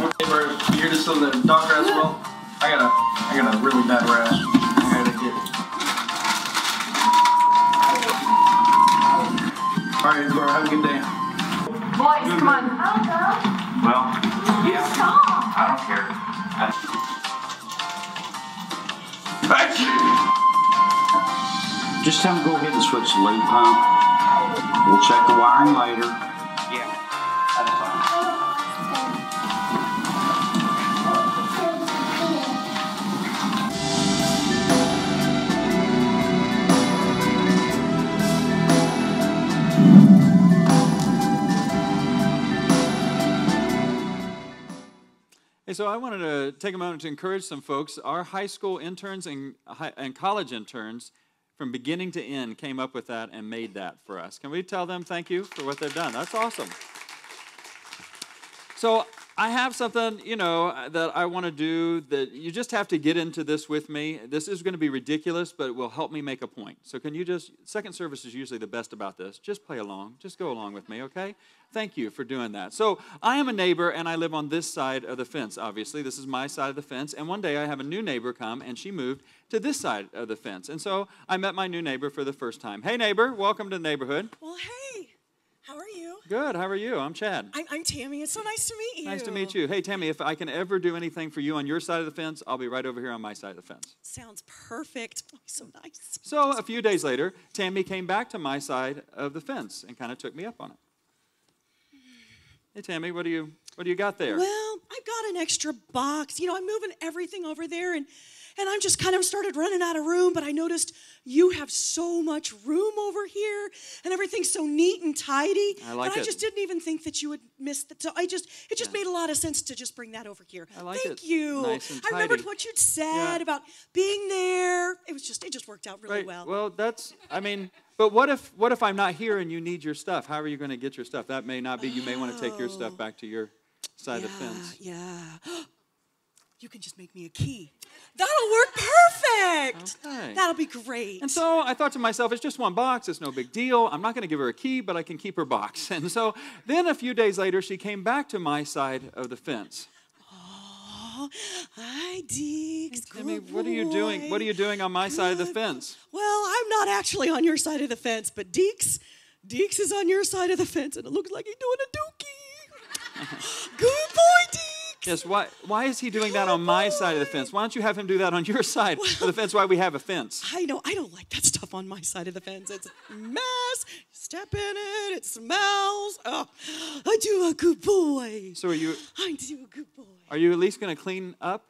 Okay, bro, you're just on the doctor as well. I got a, I got a really bad rash. Boys, come on. I'll go. Well, yeah, Stop. I don't care. Just tell them to go ahead and switch the lead pump. We'll check the wiring later. Hey, so I wanted to take a moment to encourage some folks. Our high school interns and, and college interns, from beginning to end, came up with that and made that for us. Can we tell them thank you for what they've done? That's awesome. So I have something, you know, uh, that I want to do that you just have to get into this with me. This is going to be ridiculous, but it will help me make a point. So can you just, second service is usually the best about this. Just play along. Just go along with me, okay? Thank you for doing that. So I am a neighbor and I live on this side of the fence, obviously. This is my side of the fence. And one day I have a new neighbor come and she moved to this side of the fence. And so I met my new neighbor for the first time. Hey, neighbor, welcome to the neighborhood. Well, hey, how are you? Good. How are you? I'm Chad. I'm, I'm Tammy. It's so nice to meet you. Nice to meet you. Hey, Tammy, if I can ever do anything for you on your side of the fence, I'll be right over here on my side of the fence. Sounds perfect. Oh, so nice. So a few days later, Tammy came back to my side of the fence and kind of took me up on it. Hey, Tammy, what do you what do you got there? Well, I've got an extra box. You know, I'm moving everything over there, and and I'm just kind of started running out of room. But I noticed you have so much room over here, and everything's so neat and tidy. I like and I it. just didn't even think that you would miss that. So I just it just Yeah. made a lot of sense to just bring that over here. I like Thank it. you. Nice and I remembered what you'd said Yeah. about being there. It was just it just worked out really right. well. Well, that's I mean, but what if what if I'm not here and you need your stuff? How are you going to get your stuff? That may not be. You may want to take your stuff Oh. back to your side yeah, of the fence. Yeah. You can just make me a key. That'll work perfect. Oh, okay. That'll be great. And so I thought to myself, it's just one box, it's no big deal. I'm not going to give her a key, but I can keep her box. And so then a few days later, she came back to my side of the fence. Aw, hi, Deeks. Good what are you doing? What are you doing on my side of the fence? Well, I'm not actually on your side of the fence, but Deeks, Deeks is on your side of the fence, and it looks like he's doing a dookie. Good boy, Deeks. Yes, why, why is he doing that on my side of the fence? Why don't you have him do that on your side of the fence? Why we have a fence? I know I don't like that stuff on my side of the fence. It's a mess. Step in it. It smells. Oh, I do a good boy. So are you I do a good boy. are you at least going to clean up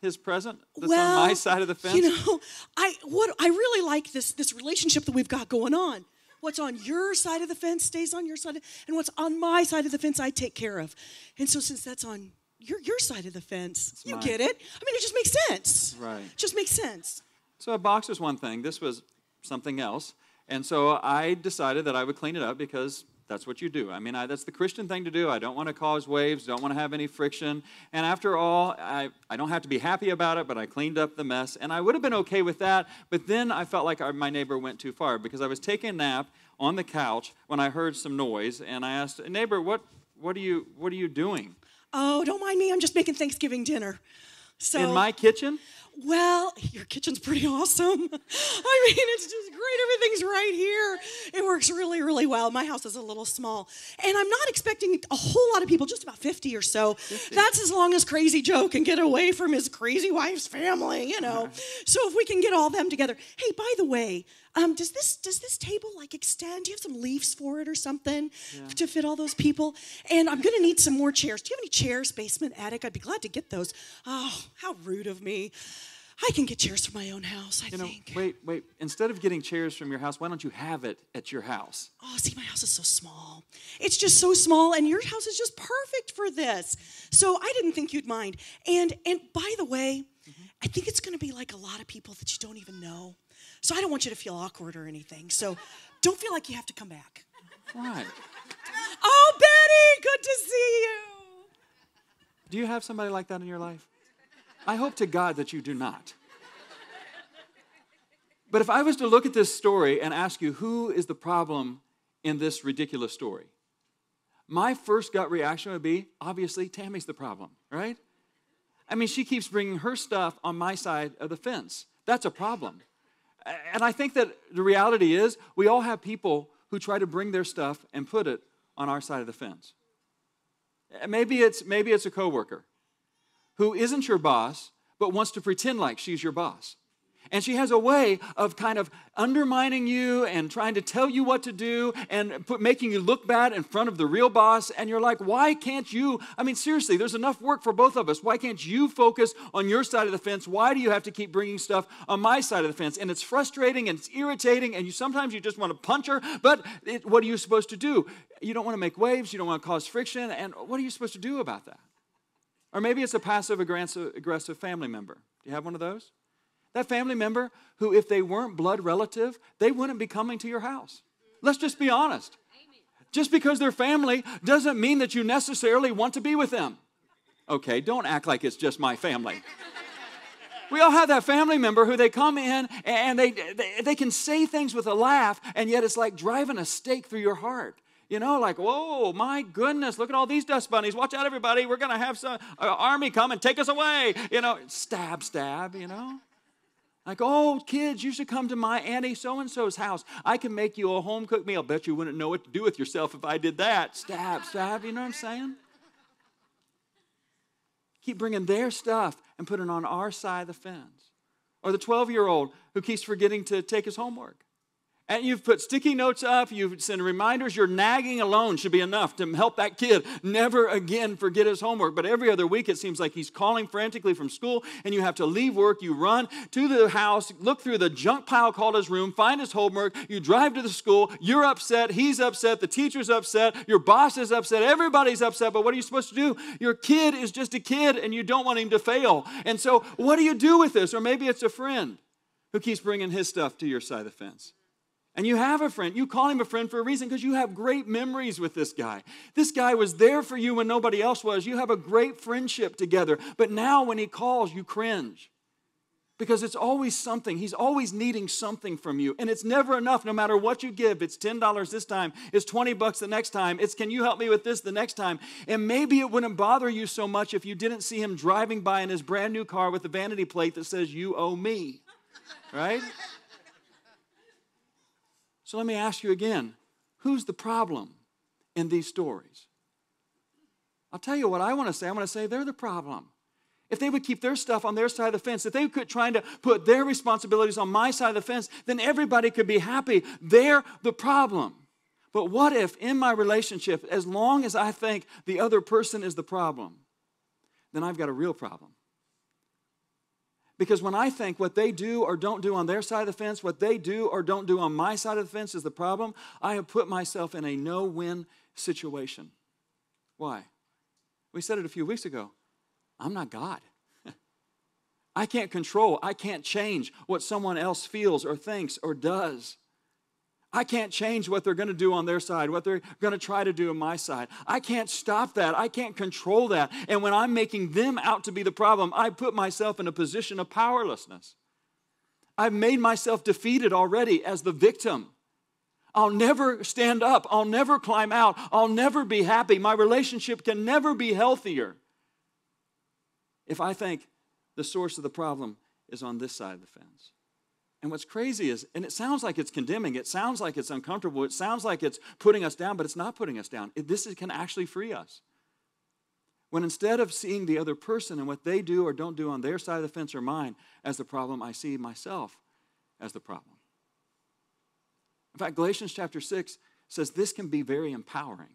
his present that's well, on my side of the fence? You know, I what I really like this this relationship that we've got going on. What's on your side of the fence stays on your side, and what's on my side of the fence I take care of. And so since that's on your your side of the fence, you mine. get it. I mean, it just makes sense. Right. Just makes sense. So a box was one thing. This was something else. And so I decided that I would clean it up because that's what you do. I mean, I, that's the Christian thing to do. I don't want to cause waves, don't want to have any friction. And after all, I, I don't have to be happy about it, but I cleaned up the mess. And I would have been okay with that. But then I felt like our, my neighbor went too far because I was taking a nap on the couch when I heard some noise. And I asked, neighbor, what, what, are, you, what are you doing? Oh, don't mind me. I'm just making Thanksgiving dinner. So In my kitchen? Well, your kitchen's pretty awesome. I mean, it's just great. Everything's right here. It works really, really well. My house is a little small. And I'm not expecting a whole lot of people, just about 50 or so. That's as long as Crazy Joe can get away from his crazy wife's family, you know. So if we can get all them together. Hey, by the way, um, does this does this table like extend? Do you have some leaves for it or something to fit all those people? And I'm gonna need some more chairs. Do you have any chairs, basement, attic? I'd be glad to get those. Oh, how rude of me. I can get chairs from my own house, I You know, think. wait, wait. Instead of getting chairs from your house, why don't you have it at your house? Oh, see, my house is so small. It's just so small, and your house is just perfect for this. So I didn't think you'd mind. And and by the way, I think it's gonna be like a lot of people that you don't even know. So I don't want you to feel awkward or anything. So don't feel like you have to come back. Right. Oh, Betty, good to see you. Do you have somebody like that in your life? I hope to God that you do not. But if I was to look at this story and ask you who is the problem in this ridiculous story, my first gut reaction would be obviously Tammy's the problem, right? I mean, she keeps bringing her stuff on my side of the fence. That's a problem. And I think that the reality is we all have people who try to bring their stuff and put it on our side of the fence. Maybe it's maybe it's a coworker who isn't your boss but wants to pretend like she's your boss. And she has a way of kind of undermining you and trying to tell you what to do and put, making you look bad in front of the real boss. And you're like, why can't you? I mean, seriously, there's enough work for both of us. Why can't you focus on your side of the fence? Why do you have to keep bringing stuff on my side of the fence? And it's frustrating and it's irritating. And you sometimes you just want to punch her. But it, what are you supposed to do? You don't want to make waves. You don't want to cause friction. And what are you supposed to do about that? Or maybe it's a passive aggressive family member. Do you have one of those? That family member who, if they weren't blood relative, they wouldn't be coming to your house. Let's just be honest. Just because they're family doesn't mean that you necessarily want to be with them. Okay, don't act like it's just my family. We all have that family member who they come in and they, they, they can say things with a laugh, and yet it's like driving a stake through your heart. You know, like, whoa, my goodness, look at all these dust bunnies. Watch out, everybody. We're going to have some uh, army come and take us away. You know, stab, stab, you know. Like, oh, kids, you should come to my Auntie so and so's house. I can make you a home cooked meal. Bet you wouldn't know what to do with yourself if I did that. Stab, stab, you know what I'm saying? Keep bringing their stuff and put it on our side of the fence. Or the 12 year old who keeps forgetting to take his homework. And you've put sticky notes up, you've sent reminders. Your nagging alone should be enough to help that kid never again forget his homework. But every other week, it seems like he's calling frantically from school, and you have to leave work. You run to the house, look through the junk pile called his room, find his homework. You drive to the school. You're upset. He's upset. The teacher's upset. Your boss is upset. Everybody's upset. But what are you supposed to do? Your kid is just a kid, and you don't want him to fail. And so, what do you do with this? Or maybe it's a friend who keeps bringing his stuff to your side of the fence. And you have a friend. You call him a friend for a reason because you have great memories with this guy. This guy was there for you when nobody else was. You have a great friendship together. But now when he calls, you cringe because it's always something. He's always needing something from you. And it's never enough no matter what you give. It's $10 this time, it's 20 bucks the next time. It's can you help me with this the next time? And maybe it wouldn't bother you so much if you didn't see him driving by in his brand new car with a vanity plate that says you owe me. Right? So let me ask you again who's the problem in these stories? I'll tell you what I want to say. I want to say they're the problem. If they would keep their stuff on their side of the fence, if they quit trying to put their responsibilities on my side of the fence, then everybody could be happy. They're the problem. But what if in my relationship, as long as I think the other person is the problem, then I've got a real problem? Because when I think what they do or don't do on their side of the fence, what they do or don't do on my side of the fence is the problem, I have put myself in a no win situation. Why? We said it a few weeks ago. I'm not God. I can't control, I can't change what someone else feels or thinks or does. I can't change what they're going to do on their side, what they're going to try to do on my side. I can't stop that. I can't control that. And when I'm making them out to be the problem, I put myself in a position of powerlessness. I've made myself defeated already as the victim. I'll never stand up. I'll never climb out. I'll never be happy. My relationship can never be healthier if I think the source of the problem is on this side of the fence. And what's crazy is, and it sounds like it's condemning, it sounds like it's uncomfortable, it sounds like it's putting us down, but it's not putting us down. It, this is, can actually free us. When instead of seeing the other person and what they do or don't do on their side of the fence or mine as the problem, I see myself as the problem. In fact, Galatians chapter 6 says this can be very empowering.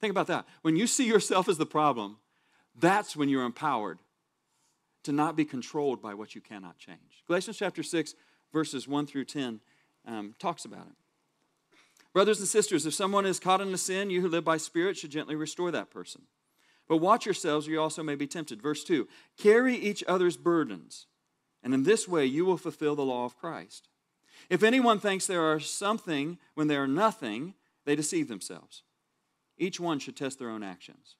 Think about that. When you see yourself as the problem, that's when you're empowered to not be controlled by what you cannot change. Galatians chapter 6 verses 1 through 10 um, talks about it. Brothers and sisters, if someone is caught in a sin, you who live by spirit should gently restore that person. But watch yourselves, or you also may be tempted. Verse 2 Carry each other's burdens, and in this way you will fulfill the law of Christ. If anyone thinks there are something when they are nothing, they deceive themselves. Each one should test their own actions.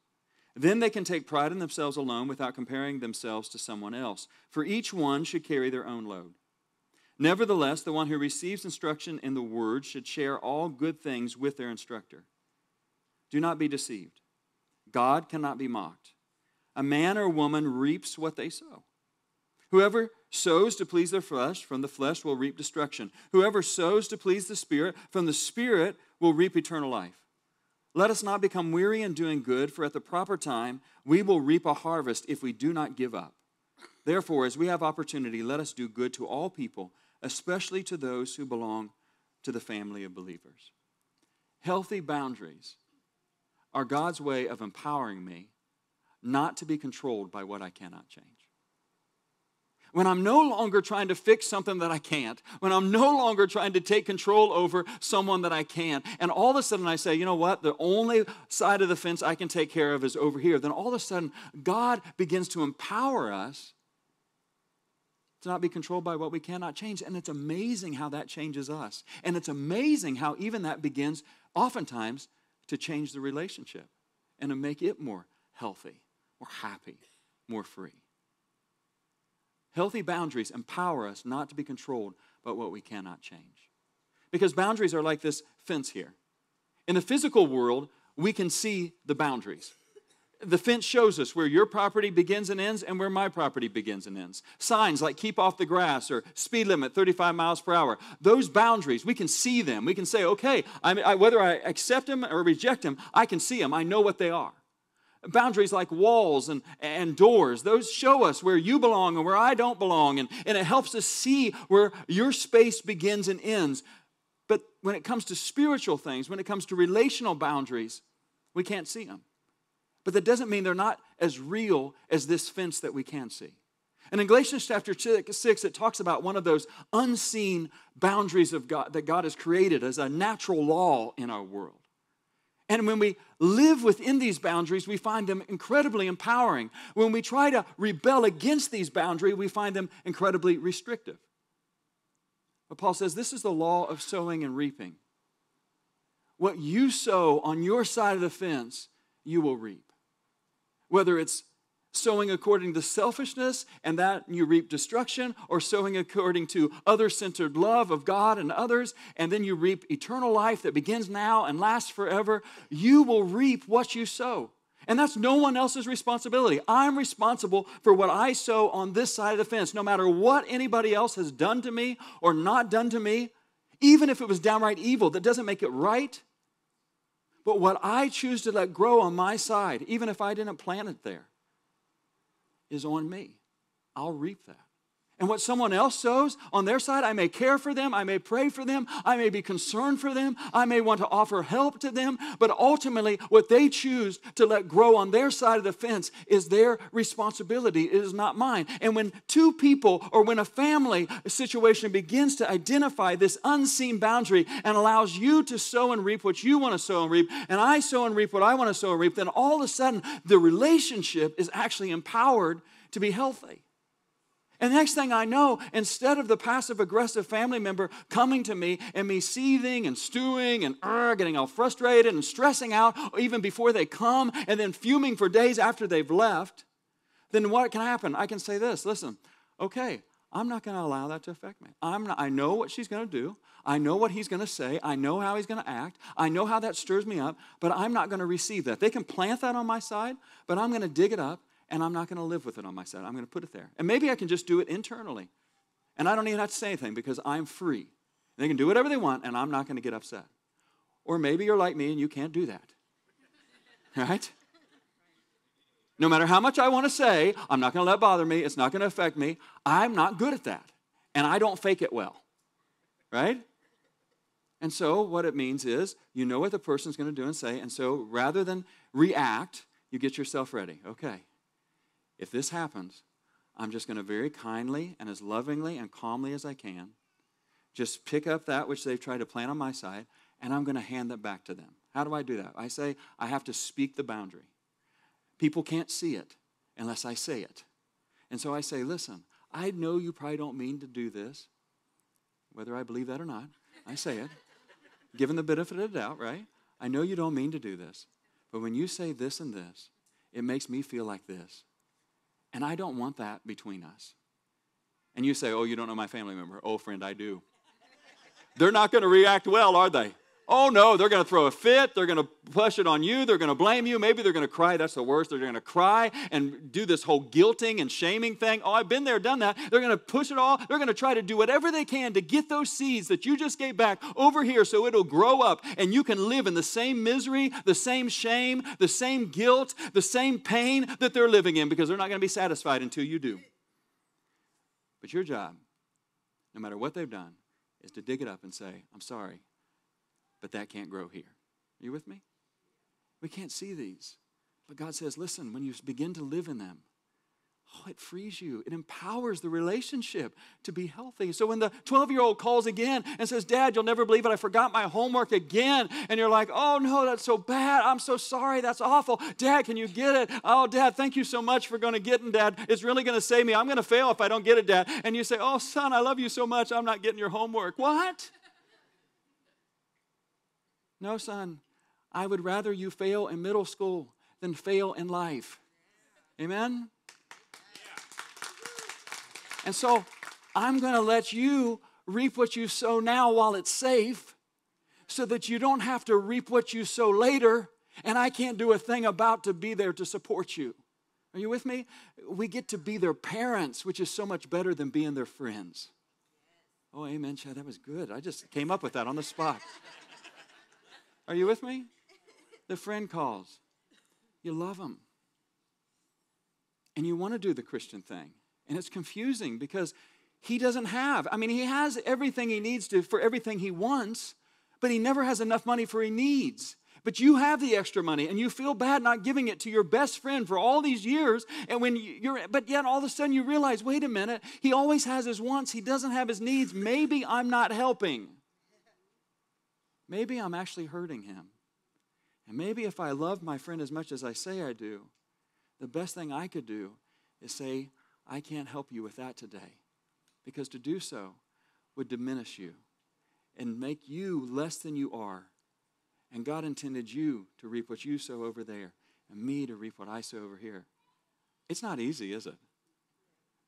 Then they can take pride in themselves alone without comparing themselves to someone else, for each one should carry their own load. Nevertheless, the one who receives instruction in the word should share all good things with their instructor. Do not be deceived. God cannot be mocked. A man or woman reaps what they sow. Whoever sows to please their flesh, from the flesh will reap destruction. Whoever sows to please the Spirit, from the Spirit will reap eternal life. Let us not become weary in doing good, for at the proper time we will reap a harvest if we do not give up. Therefore, as we have opportunity, let us do good to all people, especially to those who belong to the family of believers. Healthy boundaries are God's way of empowering me not to be controlled by what I cannot change when I'm no longer trying to fix something that I can't, when I'm no longer trying to take control over someone that I can't, and all of a sudden I say, you know what, the only side of the fence I can take care of is over here, then all of a sudden God begins to empower us to not be controlled by what we cannot change. And it's amazing how that changes us. And it's amazing how even that begins oftentimes to change the relationship and to make it more healthy, more happy, more free. Healthy boundaries empower us not to be controlled by what we cannot change. Because boundaries are like this fence here. In the physical world, we can see the boundaries. The fence shows us where your property begins and ends and where my property begins and ends. Signs like keep off the grass or speed limit 35 miles per hour. Those boundaries, we can see them. We can say, okay, I, I, whether I accept them or reject them, I can see them. I know what they are boundaries like walls and, and doors. Those show us where you belong and where I don't belong, and, and it helps us see where your space begins and ends. But when it comes to spiritual things, when it comes to relational boundaries, we can't see them. But that doesn't mean they're not as real as this fence that we can see. And in Galatians chapter 6, it talks about one of those unseen boundaries of God that God has created as a natural law in our world. And when we live within these boundaries, we find them incredibly empowering. When we try to rebel against these boundaries, we find them incredibly restrictive. But Paul says this is the law of sowing and reaping. What you sow on your side of the fence, you will reap. Whether it's sowing according to selfishness and that you reap destruction, or sowing according to other centered love of God and others, and then you reap eternal life that begins now and lasts forever, you will reap what you sow. And that's no one else's responsibility. I'm responsible for what I sow on this side of the fence, no matter what anybody else has done to me or not done to me, even if it was downright evil, that doesn't make it right. But what I choose to let grow on my side, even if I didn't plant it there, is on me. I'll reap that. And what someone else sows on their side, I may care for them, I may pray for them, I may be concerned for them, I may want to offer help to them, but ultimately, what they choose to let grow on their side of the fence is their responsibility. It is not mine. And when two people or when a family situation begins to identify this unseen boundary and allows you to sow and reap what you want to sow and reap, and I sow and reap what I want to sow and reap, then all of a sudden the relationship is actually empowered to be healthy. And the next thing I know, instead of the passive aggressive family member coming to me and me seething and stewing and uh, getting all frustrated and stressing out even before they come and then fuming for days after they've left, then what can happen? I can say this listen, okay, I'm not going to allow that to affect me. I'm not, I know what she's going to do. I know what he's going to say. I know how he's going to act. I know how that stirs me up, but I'm not going to receive that. They can plant that on my side, but I'm going to dig it up and I'm not going to live with it on my side. I'm going to put it there. And maybe I can just do it internally. And I don't even have to say anything because I'm free. They can do whatever they want, and I'm not going to get upset. Or maybe you're like me and you can't do that. Right? No matter how much I want to say, I'm not going to let bother me, it's not going to affect me. I'm not good at that. And I don't fake it well. Right? And so what it means is you know what the person's going to do and say, and so rather than react, you get yourself ready. Okay, if this happens, I'm just going to very kindly and as lovingly and calmly as I can just pick up that which they've tried to plant on my side and I'm going to hand that back to them. How do I do that? I say I have to speak the boundary. People can't see it unless I say it. And so I say, listen, I know you probably don't mean to do this. whether I believe that or not. I say it, given the benefit of the doubt, right? I know you don't mean to do this, but when you say this and this, it makes me feel like this. And I don't want that between us. And you say, Oh, you don't know my family member. Oh, friend, I do. They're not going to react well, are they? Oh no, they're going to throw a fit. They're going to push it on you. They're going to blame you. Maybe they're going to cry. That's the worst. They're going to cry and do this whole guilting and shaming thing. Oh, I've been there, done that. They're going to push it all. They're going to try to do whatever they can to get those seeds that you just gave back over here so it'll grow up and you can live in the same misery, the same shame, the same guilt, the same pain that they're living in because they're not going to be satisfied until you do. But your job, no matter what they've done, is to dig it up and say, I'm sorry but that can't grow here. Are you with me? We can't see these. But God says, listen, when you begin to live in them, oh, it frees you. It empowers the relationship to be healthy. So when the 12 year old calls again and says, Dad, you'll never believe it, I forgot my homework again. And you're like, oh no, that's so bad. I'm so sorry. That's awful. Dad, can you get it? Oh, Dad, thank you so much for going to get it, Dad. It's really going to save me. I'm going to fail if I don't get it, Dad. And you say, oh, son, I love you so much. I'm not getting your homework. What? No, son, I would rather you fail in middle school than fail in life. Amen? And so I'm going to let you reap what you sow now while it's safe so that you don't have to reap what you sow later and I can't do a thing about to be there to support you. Are you with me? We get to be their parents, which is so much better than being their friends. Oh, amen, Chad. That was good. I just came up with that on the spot. Are you with me? The friend calls. You love them. And you want to do the Christian thing. And it's confusing because he doesn't have. I mean, he has everything he needs to for everything he wants, but he never has enough money for he needs. But you have the extra money and you feel bad not giving it to your best friend for all these years. And when you're, but yet all of a sudden you realize, wait a minute, he always has his wants, he doesn't have his needs. Maybe I'm not helping. Maybe I'm actually hurting him. And maybe if I love my friend as much as I say I do, the best thing I could do is say, I can't help you with that today. Because to do so would diminish you and make you less than you are. And God intended you to reap what you sow over there and me to reap what I sow over here. It's not easy, is it?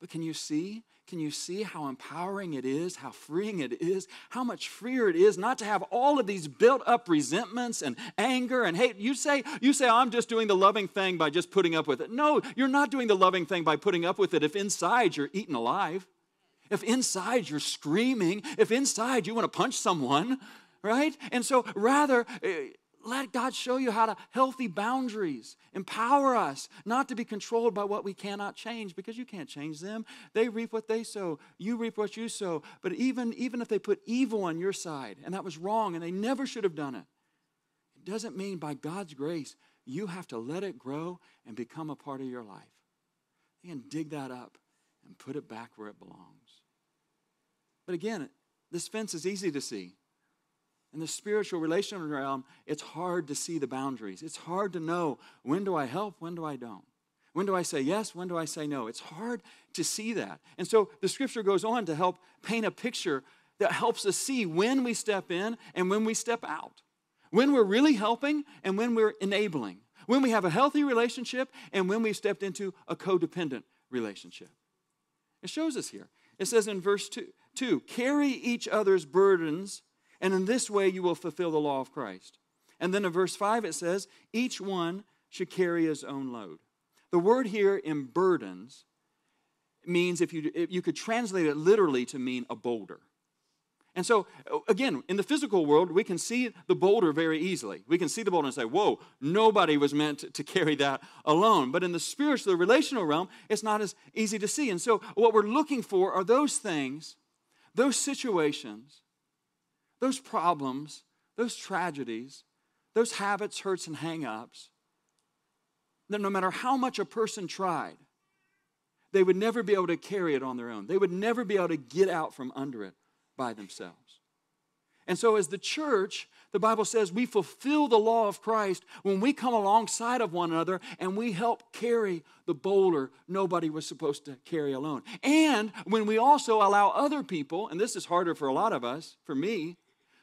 But can you see? Can you see how empowering it is, how freeing it is, how much freer it is not to have all of these built up resentments and anger and hate? You say, you say, I'm just doing the loving thing by just putting up with it. No, you're not doing the loving thing by putting up with it if inside you're eaten alive. If inside you're screaming, if inside you want to punch someone, right? And so rather, eh, let God show you how to healthy boundaries, empower us not to be controlled by what we cannot change because you can't change them. They reap what they sow, you reap what you sow. But even, even if they put evil on your side and that was wrong and they never should have done it, it doesn't mean by God's grace you have to let it grow and become a part of your life. You can dig that up and put it back where it belongs. But again, this fence is easy to see. In the spiritual relational realm, it's hard to see the boundaries. It's hard to know when do I help, when do I don't. When do I say yes? When do I say no? It's hard to see that. And so the scripture goes on to help paint a picture that helps us see when we step in and when we step out. When we're really helping and when we're enabling. When we have a healthy relationship and when we've stepped into a codependent relationship. It shows us here. It says in verse 2, two carry each other's burdens and in this way you will fulfill the law of Christ. And then in verse 5 it says, each one should carry his own load. The word here in burdens means, if you, if you could translate it literally to mean a boulder. And so, again, in the physical world, we can see the boulder very easily. We can see the boulder and say, whoa, nobody was meant to carry that alone. But in the spiritual, the relational realm, it's not as easy to see. And so, what we're looking for are those things, those situations those problems, those tragedies, those habits, hurts, and hang ups, that no matter how much a person tried, they would never be able to carry it on their own. They would never be able to get out from under it by themselves. And so, as the church, The Bible says we fulfill the law of Christ when we come alongside of one another and we help carry the boulder nobody was supposed to carry alone. And when we also allow other people, and this is harder for a lot of us, for me,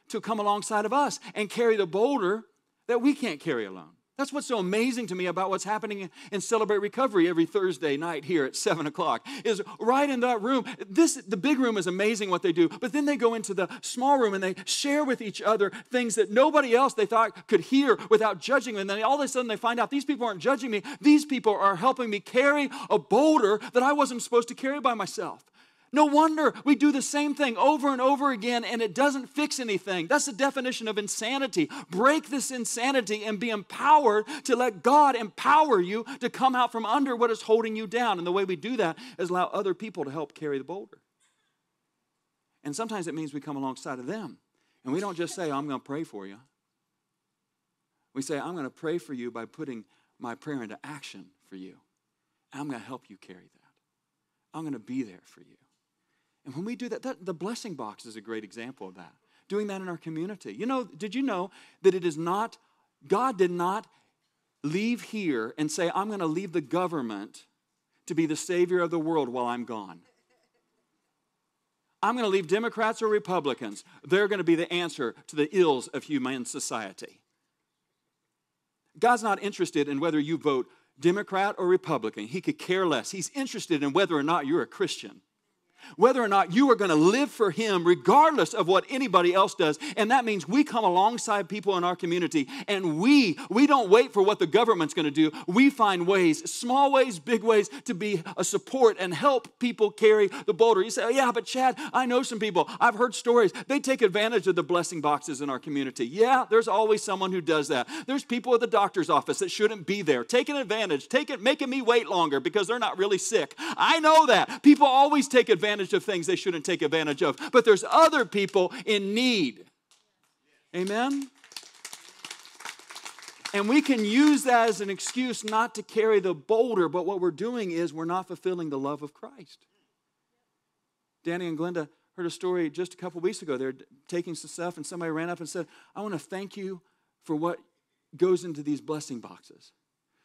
to come alongside of us and carry the boulder that we can't carry alone. That's what's so amazing to me about what's happening in Celebrate Recovery every Thursday night here at 7 o'clock. Is right in that room. This the big room is amazing what they do, but then they go into the small room and they share with each other things that nobody else they thought could hear without judging. them. And then all of a sudden they find out these people aren't judging me. These people are helping me carry a boulder that I wasn't supposed to carry by myself. No wonder we do the same thing over and over again and it doesn't fix anything. That's the definition of insanity. Break this insanity and be empowered to let God empower you to come out from under what is holding you down. And the way we do that is allow other people to help carry the boulder. And sometimes it means we come alongside of them. And we don't just say, I'm going to pray for you. We say, I'm going to pray for you by putting my prayer into action for you. I'm going to help you carry that. I'm going to be there for you. And when we do that, that, the blessing box is a great example of that. Doing that in our community. You know, did you know that it is not, God did not leave here and say, I'm going to leave the government to be the savior of the world while I'm gone. I'm going to leave Democrats or Republicans. They're going to be the answer to the ills of human society. God's not interested in whether you vote Democrat or Republican. He could care less. He's interested in whether or not you're a Christian whether or not you are going to live for Him regardless of what anybody else does. And that means we come alongside people in our community and we, we don't wait for what the government's going to do. We find ways, small ways, big ways, to be a support and help people carry the boulder. You say, oh, yeah, but Chad, I know some people. I've heard stories. They take advantage of the blessing boxes in our community. Yeah, there's always someone who does that. There's people at the doctor's office that shouldn't be there, taking advantage, taking, making me wait longer because they're not really sick. I know that. People always take advantage advantage of things they shouldn't take advantage of. But there's other people in need. Amen? And we can use that as an excuse not to carry the boulder, but what we're doing is we're not fulfilling the love of Christ. Danny and Glenda heard a story just a couple weeks ago. They're taking some stuff, and somebody ran up and said, I want to thank you for what goes into these blessing boxes.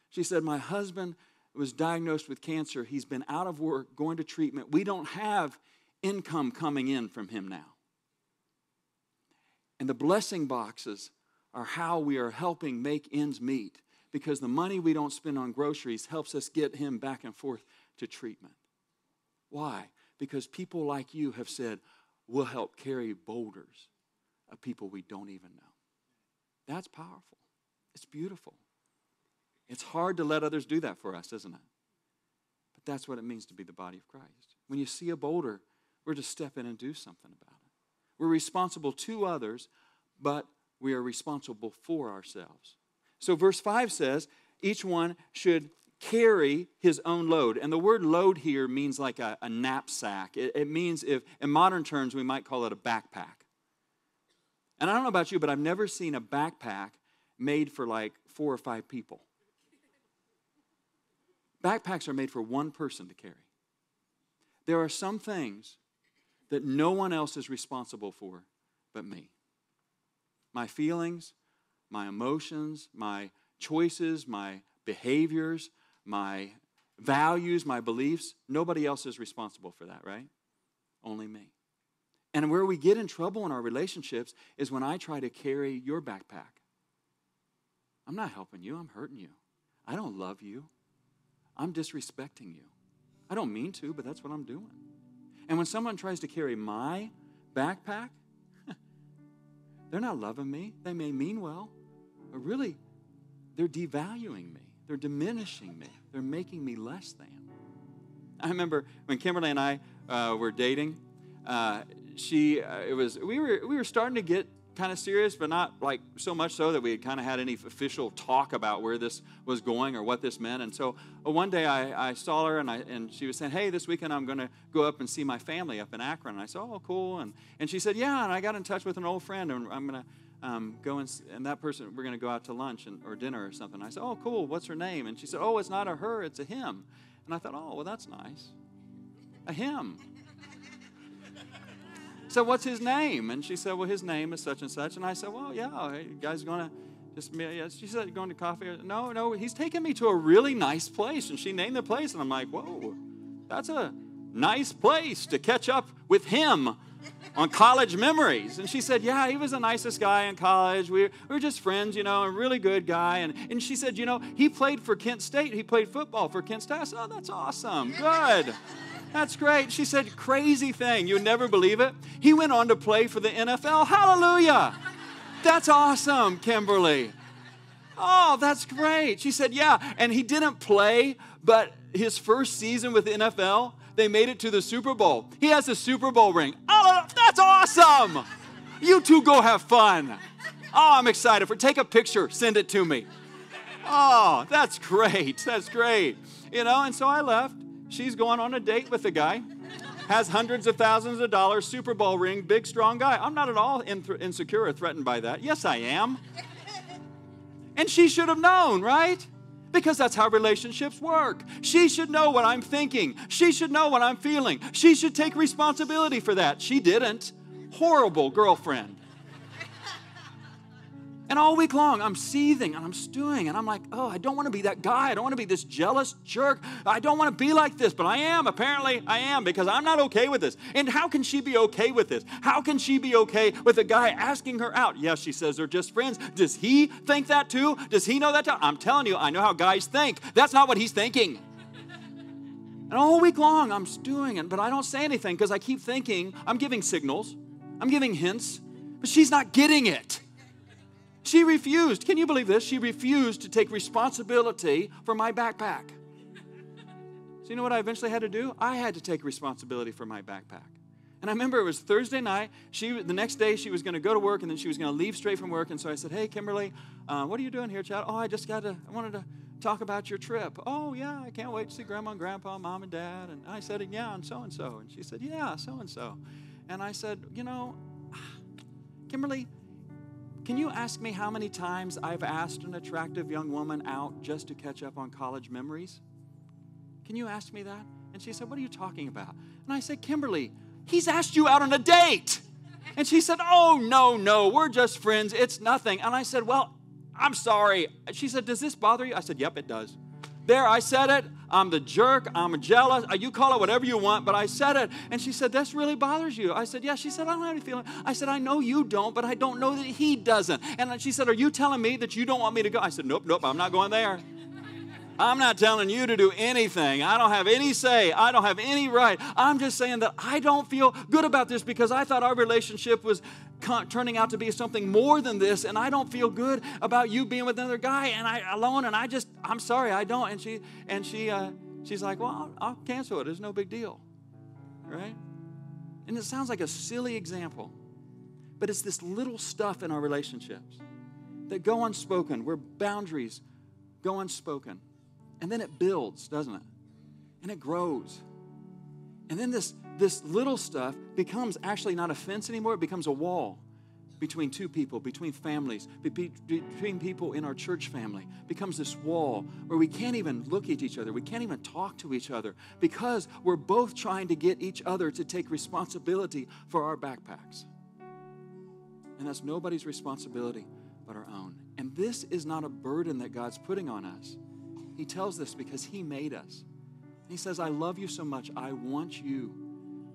She said, My husband was diagnosed with cancer. He's been out of work, going to treatment. We don't have income coming in from him now. And the blessing boxes are how we are helping make ends meet because the money we don't spend on groceries helps us get him back and forth to treatment. Why? Because people like you have said, we'll help carry boulders of people we don't even know. That's powerful. It's beautiful. It's hard to let others do that for us, isn't it? But that's what it means to be the body of Christ. When you see a boulder, we're to step in and do something about it. We're responsible to others, but we are responsible for ourselves. So, verse 5 says, each one should carry his own load. And the word load here means like a, a knapsack. It, it means, if in modern terms, we might call it a backpack. And I don't know about you, but I've never seen a backpack made for like four or five people. Backpacks are made for one person to carry. There are some things that no one else is responsible for but me. My feelings, my emotions, my choices, my behaviors, my values, my beliefs, nobody else is responsible for that, right? Only me. And where we get in trouble in our relationships is when I try to carry your backpack. I'm not helping you, I'm hurting you. I don't love you. I'm disrespecting you. I don't mean to, but that's what I'm doing. And when someone tries to carry my backpack, they're not loving me. They may mean well, but really, they're devaluing me. They're diminishing me. They're making me less than. I remember when Kimberly and I uh, were dating. Uh, she, uh, it was we were we were starting to get kind of serious, but not like so much so that we had kind of had any official talk about where this was going or what this meant. And so uh, one day I, I saw her and, I, and she was saying, Hey, this weekend I'm going to go up and see my family up in Akron. And I said, Oh, cool. And, and she said, Yeah. And I got in touch with an old friend and I'm going to um, go and, and that person, we're going to go out to lunch and, or dinner or something. I said, Oh, cool. What's her name? And she said, Oh, it's not a her, it's a him. And I thought, Oh, well, that's nice. A him. Said, What's his name? And she said, Well, his name is such and such. And I said, Well, yeah, hey, guys going to just, yeah. She said, going to coffee? No, no, he's taking me to a really nice place. And she named the place. And I'm like, Whoa, that's a nice place to catch up with him on college memories. And she said, Yeah, he was the nicest guy in college. We, we were just friends, you know, a really good guy. And, and she said, You know, he played for Kent State. He played football for Kent State. I said, Oh, that's awesome. Good. That's great. She said, Crazy thing. You would never believe it. He went on to play for the NFL. Hallelujah. That's awesome, Kimberly. Oh, that's great. She said, Yeah. And he didn't play, but his first season with the NFL, they made it to the Super Bowl. He has a Super Bowl ring. Oh, that's awesome. You two go have fun. Oh, I'm excited for take a picture, send it to me. Oh, that's great. That's great. You know, and so I left. She's going on a date with a guy, has hundreds of thousands of dollars, Super Bowl ring, big, strong guy. I'm not at all insecure or threatened by that. Yes, I am. And she should have known, right? Because that's how relationships work. She should know what I'm thinking. She should know what I'm feeling. She should take responsibility for that. She didn't. Horrible girlfriend. And all week long, I'm seething and I'm stewing, and I'm like, oh, I don't want to be that guy. I don't want to be this jealous jerk. I don't want to be like this, but I am. Apparently, I am because I'm not okay with this. And how can she be okay with this? How can she be okay with a guy asking her out? Yes, she says they're just friends. Does he think that too? Does he know that too? I'm telling you, I know how guys think. That's not what he's thinking. And all week long, I'm stewing, it, but I don't say anything because I keep thinking I'm giving signals, I'm giving hints, but she's not getting it. She refused. Can you believe this? She refused to take responsibility for my backpack. So, you know what I eventually had to do? I had to take responsibility for my backpack. And I remember it was Thursday night. She, the next day, she was going to go to work, and then she was going to leave straight from work. And so I said, "Hey, Kimberly, uh, what are you doing here, Chad? Oh, I just got to. I wanted to talk about your trip. Oh, yeah, I can't wait to see Grandma and Grandpa, Mom and Dad. And I said, "Yeah, and so and so." And she said, "Yeah, so and so." And I said, "You know, Kimberly, can you ask me how many times I've asked an attractive young woman out just to catch up on college memories? Can you ask me that? And she said, What are you talking about? And I said, Kimberly, he's asked you out on a date. And she said, Oh, no, no, we're just friends. It's nothing. And I said, Well, I'm sorry. She said, Does this bother you? I said, Yep, it does. There, I said it. I'm the jerk. I'm jealous. Uh, you call it whatever you want, but I said it. And she said, This really bothers you. I said, Yeah. She said, I don't have any feeling. I said, I know you don't, but I don't know that he doesn't. And she said, Are you telling me that you don't want me to go? I said, Nope, nope, I'm not going there. I'm not telling you to do anything. I don't have any say. I don't have any right. I'm just saying that I don't feel good about this because I thought our relationship was turning out to be something more than this, and I don't feel good about you being with another guy and I alone. And I just, I'm sorry, I don't. And she, and she, uh, she's like, well, I'll, I'll cancel it. It's no big deal, right? And it sounds like a silly example, but it's this little stuff in our relationships that go unspoken, where boundaries go unspoken. And then it builds, doesn't it? And it grows. And then this, this little stuff becomes actually not a fence anymore, it becomes a wall between two people, between families, between people in our church family. Becomes this wall where we can't even look at each other, we can't even talk to each other because we're both trying to get each other to take responsibility for our backpacks. And that's nobody's responsibility but our own. And this is not a burden that God's putting on us. He tells this because He made us. He says, I love you so much. I want you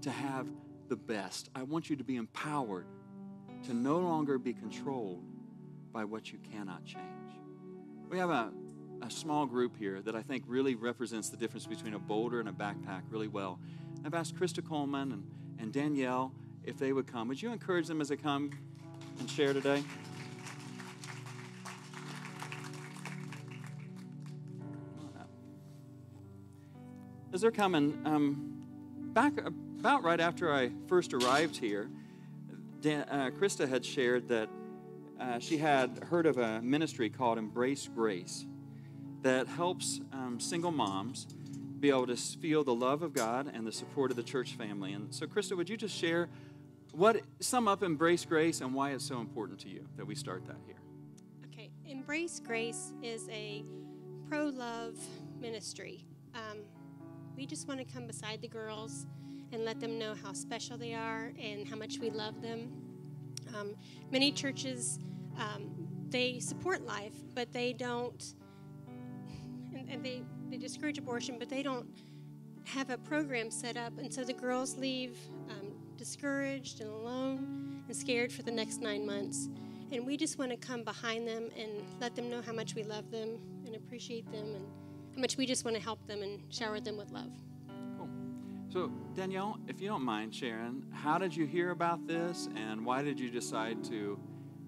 to have the best. I want you to be empowered to no longer be controlled by what you cannot change. We have a, a small group here that I think really represents the difference between a boulder and a backpack really well. I've asked Krista Coleman and, and Danielle if they would come. Would you encourage them as they come and share today? As they're coming, um, back about right after I first arrived here, Dan, uh, Krista had shared that uh, she had heard of a ministry called Embrace Grace that helps um, single moms be able to feel the love of God and the support of the church family. And so, Krista, would you just share what sum up Embrace Grace and why it's so important to you that we start that here? Okay, Embrace Grace is a pro love ministry. Um, we just want to come beside the girls and let them know how special they are and how much we love them. Um, many churches um, they support life, but they don't, and, and they they discourage abortion, but they don't have a program set up, and so the girls leave um, discouraged and alone and scared for the next nine months. And we just want to come behind them and let them know how much we love them and appreciate them and how much we just want to help them and shower them with love. Cool. So, Danielle, if you don't mind sharing, how did you hear about this and why did you decide to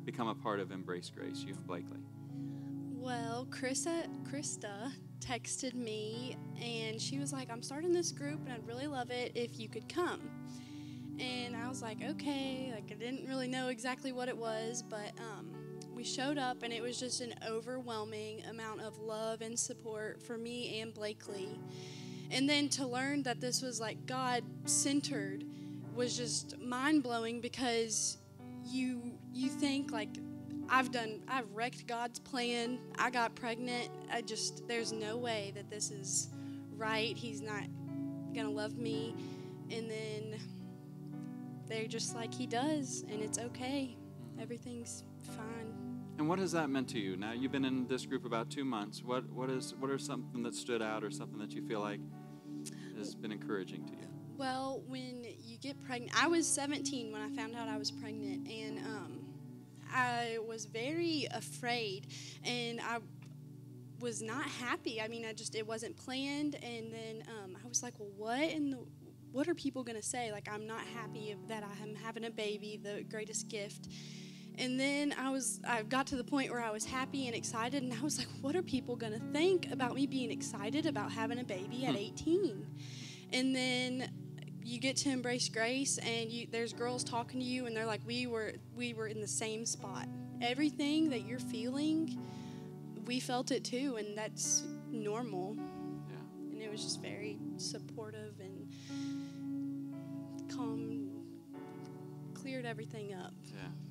become a part of Embrace Grace, you and Blakely? Well, Krista, Krista texted me and she was like, I'm starting this group and I'd really love it if you could come. And I was like, okay. Like, I didn't really know exactly what it was, but um, we showed up and it was just an overwhelming amount of love and support for me and Blakely. And then to learn that this was like God centered was just mind blowing because you you think like I've done I've wrecked God's plan. I got pregnant. I just there's no way that this is right. He's not going to love me. And then they're just like he does and it's okay. Everything's fine. And what has that meant to you? Now you've been in this group about two months. What what is what are something that stood out or something that you feel like has been encouraging to you? Well, when you get pregnant, I was 17 when I found out I was pregnant, and um, I was very afraid, and I was not happy. I mean, I just it wasn't planned, and then um, I was like, well, what in the what are people going to say? Like, I'm not happy that I'm having a baby, the greatest gift. And then I was, I got to the point where I was happy and excited, and I was like, what are people going to think about me being excited about having a baby at hmm. 18? And then you get to embrace grace, and you, there's girls talking to you, and they're like, we were, we were in the same spot. Everything that you're feeling, we felt it too, and that's normal. Yeah. And it was just very supportive and calm, cleared everything up. Yeah.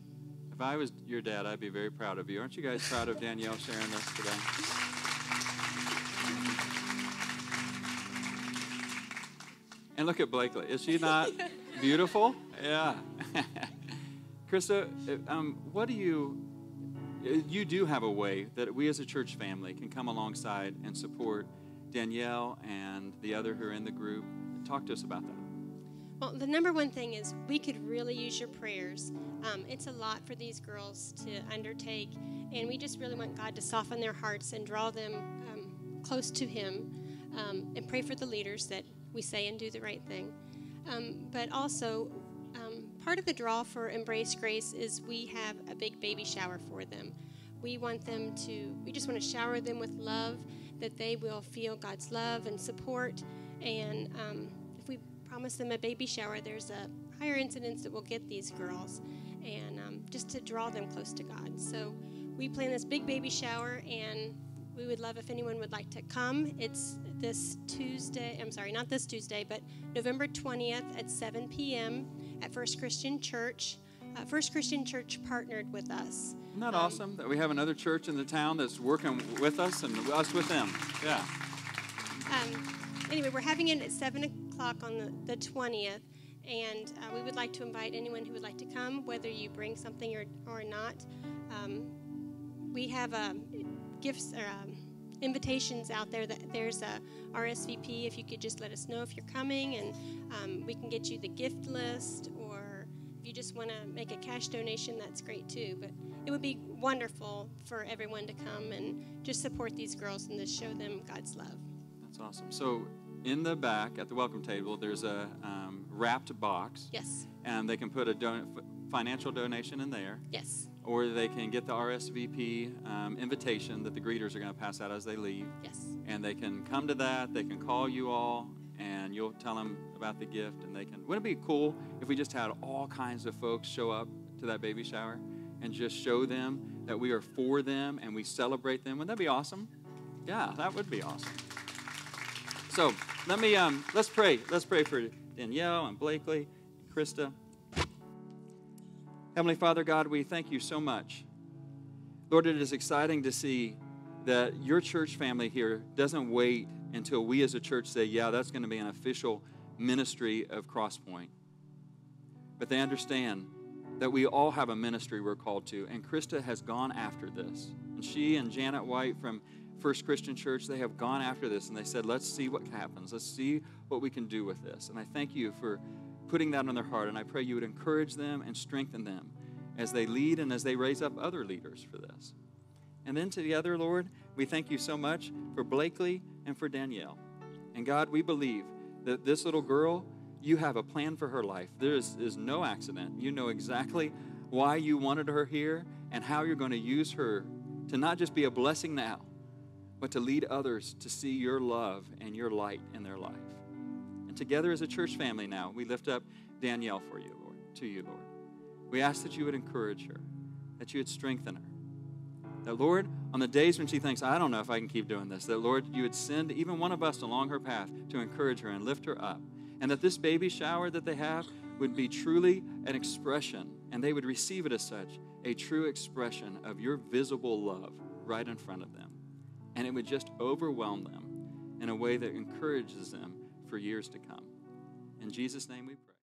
If I was your dad, I'd be very proud of you. Aren't you guys proud of Danielle sharing this today? And look at Blakely. Is she not beautiful? Yeah. Krista, uh, um, what do you, you do have a way that we as a church family can come alongside and support Danielle and the other who are in the group. Talk to us about that. Well, the number one thing is we could really use your prayers. Um, it's a lot for these girls to undertake, and we just really want God to soften their hearts and draw them um, close to Him, um, and pray for the leaders that we say and do the right thing. Um, but also, um, part of the draw for Embrace Grace is we have a big baby shower for them. We want them to, we just want to shower them with love, that they will feel God's love and support. And um, if we promise them a baby shower, there's a higher incidence that we'll get these girls, and um, just to draw them close to God. So we plan this big baby shower, and we would love if anyone would like to come. It's this Tuesday, I'm sorry, not this Tuesday, but November 20th at 7 p.m. at First Christian Church. Uh, First Christian Church partnered with us. Isn't that awesome that we have another church in the town that's working with us and us with them? Yeah. Um, anyway, we're having it at 7 o'clock on the, the 20th, and uh, we would like to invite anyone who would like to come, whether you bring something or, or not. Um, we have um, gifts or um, invitations out there. That there's a RSVP. If you could just let us know if you're coming, and um, we can get you the gift list. Or if you just want to make a cash donation, that's great too. But it would be wonderful for everyone to come and just support these girls and just show them God's love. That's awesome. So, in the back at the welcome table, there's a um, wrapped box, Yes, and they can put a don- financial donation in there, yes, or they can get the RSVP um, invitation that the greeters are going to pass out as they leave, yes. and they can come to that. They can call you all, and you'll tell them about the gift, and they can. Wouldn't it be cool if we just had all kinds of folks show up to that baby shower and just show them that we are for them and we celebrate them? Wouldn't that be awesome? Yeah, that would be awesome. So let me um, let's pray. Let's pray for Danielle and Blakely, and Krista. Heavenly Father God, we thank you so much. Lord, it is exciting to see that your church family here doesn't wait until we as a church say, yeah, that's going to be an official ministry of Crosspoint. But they understand that we all have a ministry we're called to, and Krista has gone after this. And she and Janet White from First Christian Church, they have gone after this and they said, let's see what happens. Let's see what we can do with this. And I thank you for putting that on their heart, and I pray you would encourage them and strengthen them as they lead and as they raise up other leaders for this. And then together, Lord, we thank you so much for Blakely and for Danielle. And God, we believe that this little girl, you have a plan for her life. There is, is no accident. You know exactly why you wanted her here and how you're going to use her to not just be a blessing now, but to lead others to see your love and your light in their life. And together as a church family now, we lift up Danielle for you, Lord, to you, Lord. We ask that you would encourage her, that you would strengthen her. That, Lord, on the days when she thinks, I don't know if I can keep doing this, that, Lord, you would send even one of us along her path to encourage her and lift her up. And that this baby shower that they have would be truly an expression, and they would receive it as such a true expression of your visible love right in front of them. And it would just overwhelm them in a way that encourages them for years to come. In Jesus' name we pray.